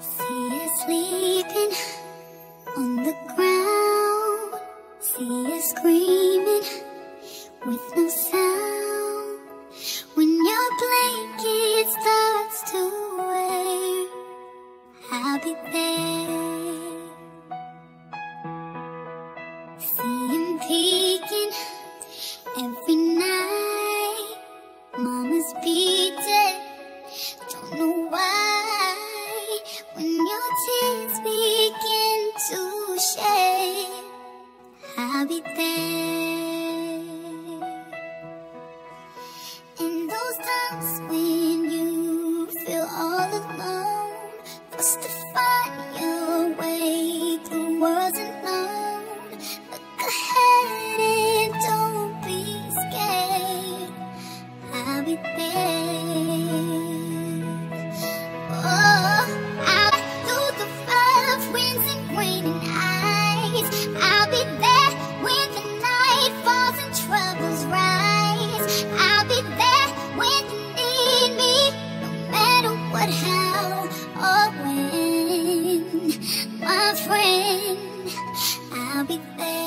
See you sleeping on the ground. See you screaming with no sound. When your blanket starts to wear, I'll be there. be there.